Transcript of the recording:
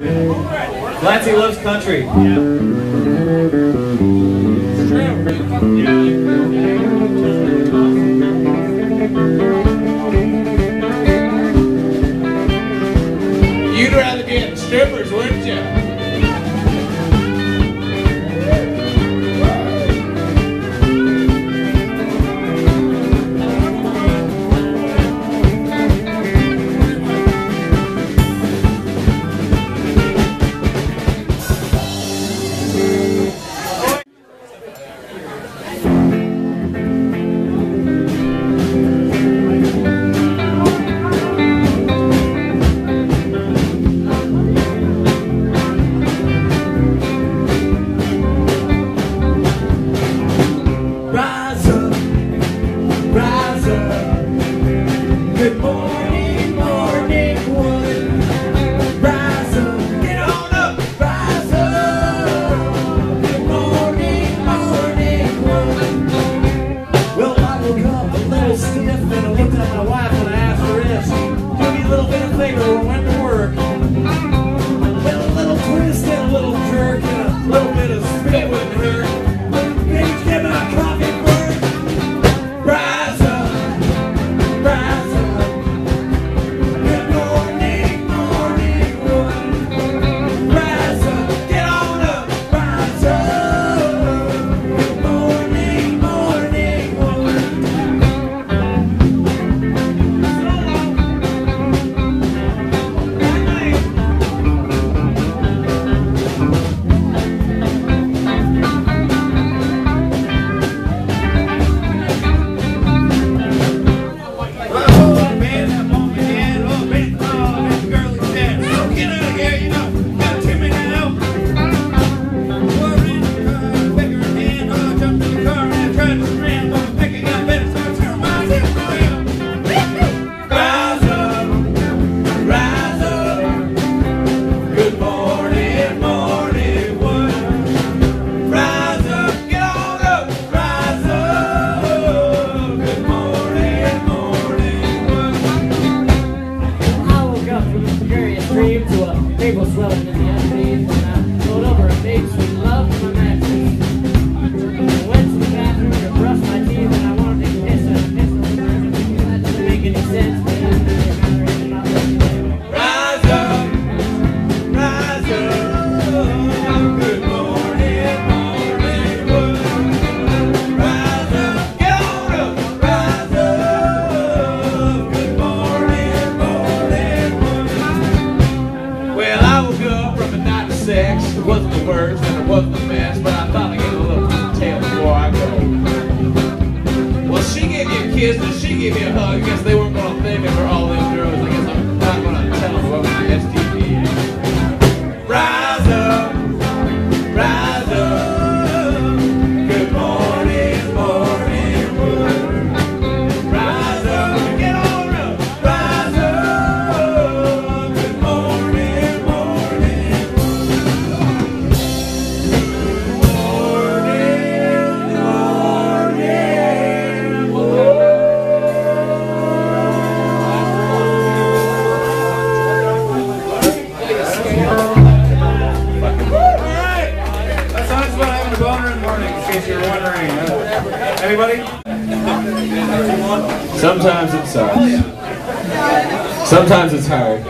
Clancy loves country. You'd rather be at strippers, wouldn't you? and I rode over a face with love to my man. words and it wasn't a but I thought I'd give a little detail before I go. Well, she gave me a kiss and she gave me a hug. I guess they weren't going to thank me for all them drugs. I guess I'm not going to tell them what my STD Anybody? Sometimes it sucks. Sometimes it's hard.